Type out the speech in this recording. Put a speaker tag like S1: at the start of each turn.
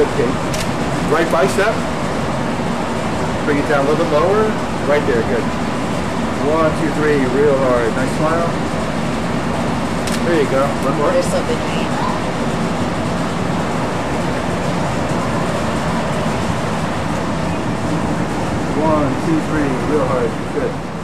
S1: Right bicep. Bring it down a little bit lower. Right there, good. One, two, three, real hard. Nice smile. There you go. One more.
S2: There's something.
S1: One, two, three, real hard. Good.